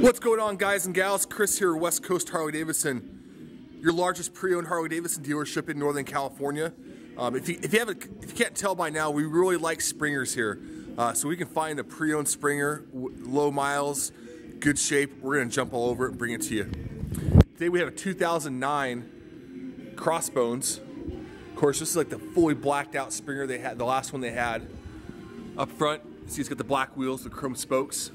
What's going on guys and gals? Chris here, West Coast Harley Davidson, your largest pre-owned Harley Davidson dealership in Northern California. Um, if, you, if, you haven't, if you can't tell by now, we really like Springers here. Uh, so we can find a pre-owned Springer, low miles, good shape. We're gonna jump all over it and bring it to you. Today we have a 2009 Crossbones. Of course, this is like the fully blacked out Springer they had, the last one they had. Up front, see it's got the black wheels, the chrome spokes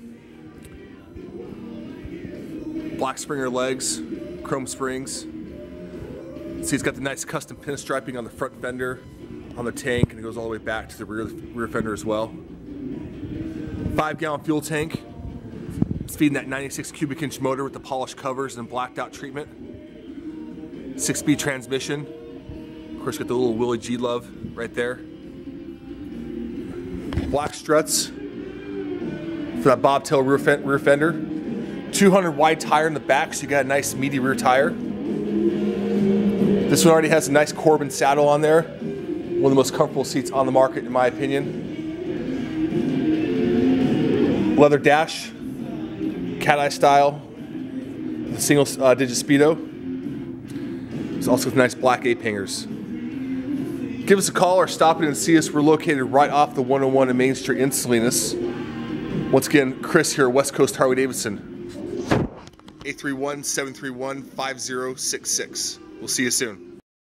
black Springer legs, chrome springs. See, it's got the nice custom pinstriping on the front fender, on the tank, and it goes all the way back to the rear, rear fender as well. Five gallon fuel tank. It's feeding that 96 cubic inch motor with the polished covers and blacked out treatment. Six speed transmission. Of course, got the little Willie G Love right there. Black struts for that bobtail rear, rear fender. 200 wide tire in the back, so you got a nice meaty rear tire. This one already has a nice Corbin saddle on there. One of the most comfortable seats on the market, in my opinion. Leather dash, cat eye style, single uh, digit speedo. It's also with nice black ape hangers. Give us a call or stop in and see us. We're located right off the 101 in Main Street in Salinas. Once again, Chris here, at West Coast Harley Davidson. 831 731 5066. We'll see you soon.